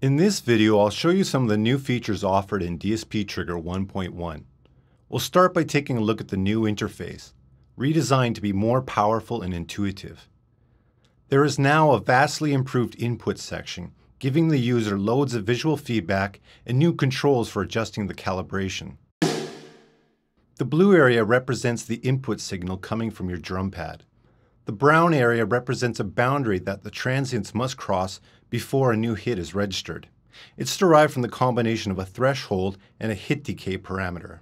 In this video, I'll show you some of the new features offered in DSP Trigger 1.1. We'll start by taking a look at the new interface, redesigned to be more powerful and intuitive. There is now a vastly improved input section, giving the user loads of visual feedback and new controls for adjusting the calibration. The blue area represents the input signal coming from your drum pad. The brown area represents a boundary that the transients must cross before a new hit is registered. It's derived from the combination of a threshold and a hit decay parameter.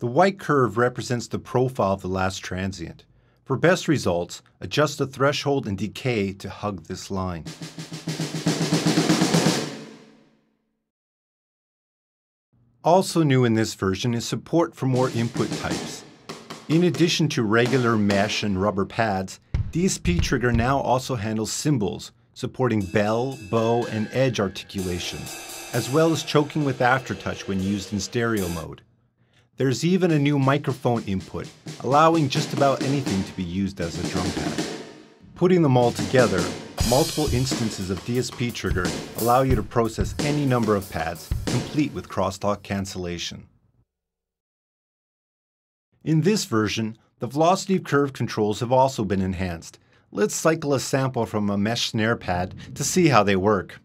The white curve represents the profile of the last transient. For best results, adjust the threshold and decay to hug this line. Also new in this version is support for more input types. In addition to regular mesh and rubber pads, DSP Trigger now also handles cymbals, supporting bell, bow, and edge articulations, as well as choking with aftertouch when used in stereo mode. There's even a new microphone input, allowing just about anything to be used as a drum pad. Putting them all together, multiple instances of DSP Trigger allow you to process any number of pads, complete with crosstalk cancellation. In this version, the velocity of curve controls have also been enhanced. Let's cycle a sample from a mesh snare pad to see how they work.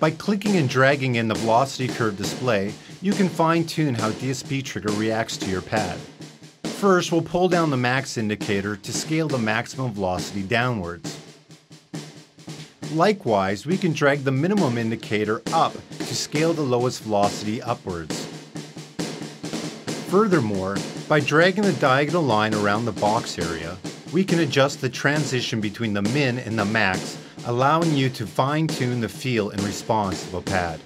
By clicking and dragging in the velocity curve display, you can fine tune how DSP Trigger reacts to your pad. First, we'll pull down the max indicator to scale the maximum velocity downwards. Likewise, we can drag the minimum indicator up to scale the lowest velocity upwards. Furthermore, by dragging the diagonal line around the box area, we can adjust the transition between the min and the max allowing you to fine-tune the feel and response of a pad.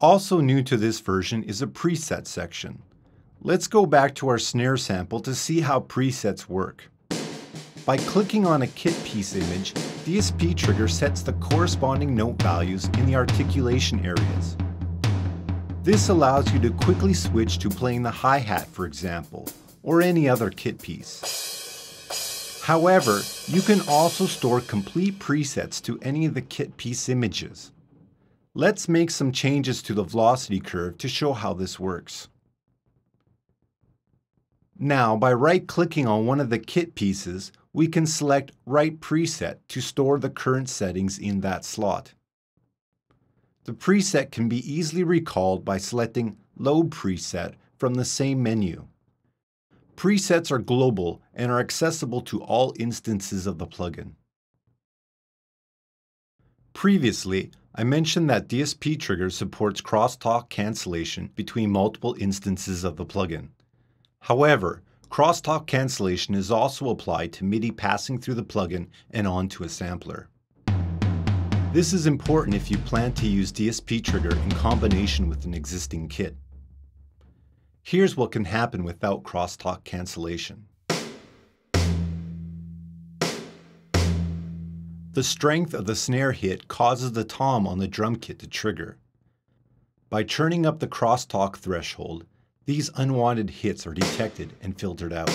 Also new to this version is a preset section. Let's go back to our snare sample to see how presets work. By clicking on a kit piece image, DSP Trigger sets the corresponding note values in the articulation areas. This allows you to quickly switch to playing the hi-hat, for example, or any other kit piece. However, you can also store complete presets to any of the kit piece images. Let's make some changes to the velocity curve to show how this works. Now, by right-clicking on one of the kit pieces, we can select Write Preset to store the current settings in that slot. The preset can be easily recalled by selecting Load Preset from the same menu. Presets are global and are accessible to all instances of the plugin. Previously, I mentioned that DSP Trigger supports crosstalk cancellation between multiple instances of the plugin. However, crosstalk cancellation is also applied to MIDI passing through the plugin and onto a sampler. This is important if you plan to use DSP Trigger in combination with an existing kit. Here's what can happen without crosstalk cancellation. The strength of the snare hit causes the tom on the drum kit to trigger. By turning up the crosstalk threshold, these unwanted hits are detected and filtered out.